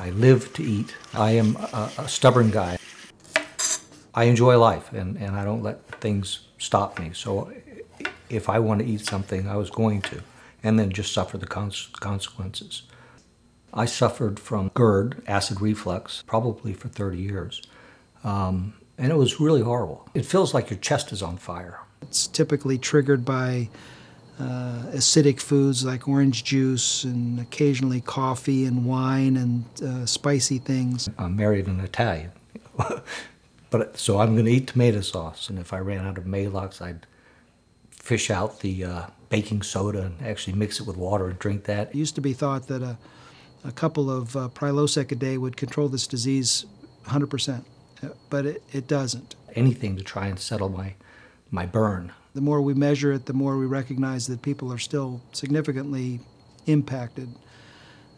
I live to eat. I am a, a stubborn guy. I enjoy life and, and I don't let things stop me. So if I want to eat something, I was going to, and then just suffer the cons consequences. I suffered from GERD, acid reflux, probably for 30 years. Um, and it was really horrible. It feels like your chest is on fire. It's typically triggered by uh, acidic foods like orange juice and occasionally coffee and wine and uh, spicy things. I'm married an Italian. but so I'm going to eat tomato sauce, and if I ran out of Maalox, I'd fish out the uh, baking soda and actually mix it with water and drink that. It used to be thought that a, a couple of uh, Prilosec a day would control this disease 100%, uh, but it, it doesn't. Anything to try and settle my, my burn. The more we measure it, the more we recognize that people are still significantly impacted,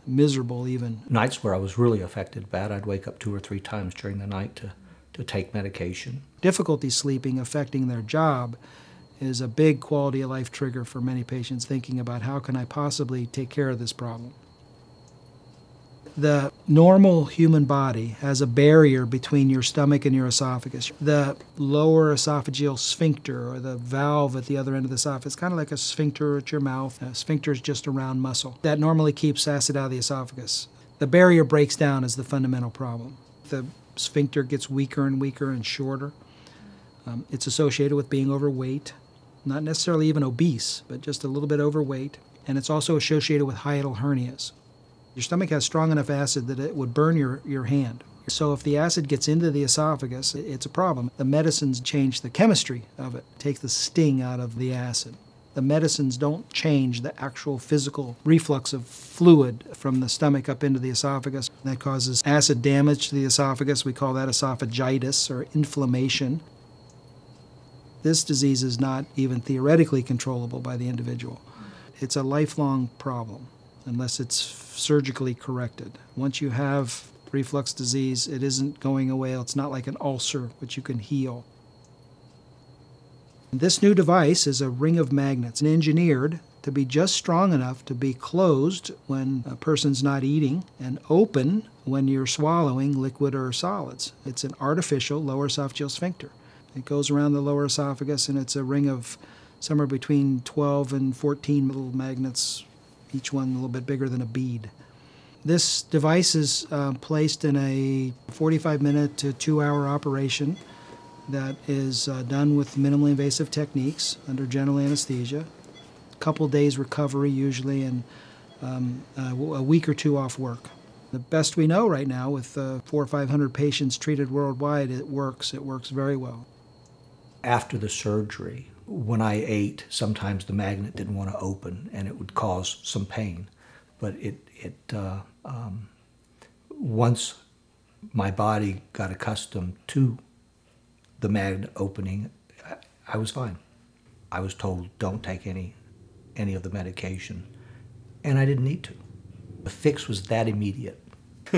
miserable even. Nights where I was really affected bad, I'd wake up two or three times during the night to, to take medication. Difficulty sleeping affecting their job is a big quality of life trigger for many patients thinking about how can I possibly take care of this problem. The normal human body has a barrier between your stomach and your esophagus. The lower esophageal sphincter, or the valve at the other end of the esophagus, kind of like a sphincter at your mouth. A sphincter is just a round muscle. That normally keeps acid out of the esophagus. The barrier breaks down is the fundamental problem. The sphincter gets weaker and weaker and shorter. Um, it's associated with being overweight, not necessarily even obese, but just a little bit overweight. And it's also associated with hiatal hernias. Your stomach has strong enough acid that it would burn your, your hand. So if the acid gets into the esophagus, it's a problem. The medicines change the chemistry of it, take the sting out of the acid. The medicines don't change the actual physical reflux of fluid from the stomach up into the esophagus. That causes acid damage to the esophagus. We call that esophagitis or inflammation. This disease is not even theoretically controllable by the individual. It's a lifelong problem unless it's surgically corrected. Once you have reflux disease, it isn't going away. It's not like an ulcer, which you can heal. This new device is a ring of magnets engineered to be just strong enough to be closed when a person's not eating and open when you're swallowing liquid or solids. It's an artificial lower esophageal sphincter. It goes around the lower esophagus and it's a ring of somewhere between 12 and 14 little magnets each one a little bit bigger than a bead. This device is uh, placed in a 45 minute to two hour operation that is uh, done with minimally invasive techniques under general anesthesia. A couple days recovery usually and um, uh, a week or two off work. The best we know right now with uh, four or 500 patients treated worldwide, it works. It works very well. After the surgery, when I ate, sometimes the magnet didn't want to open and it would cause some pain. But it, it uh, um, once my body got accustomed to the magnet opening, I, I was fine. I was told don't take any, any of the medication, and I didn't need to. The fix was that immediate.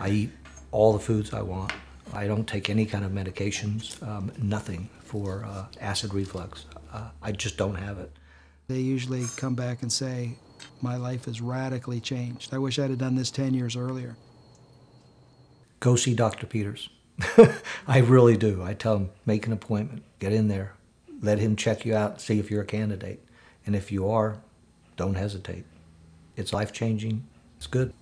I eat all the foods I want. I don't take any kind of medications, um, nothing for uh, acid reflux. Uh, I just don't have it. They usually come back and say, my life has radically changed. I wish I'd have done this 10 years earlier. Go see Dr. Peters. I really do. I tell him, make an appointment, get in there, let him check you out, see if you're a candidate. And if you are, don't hesitate. It's life changing, it's good.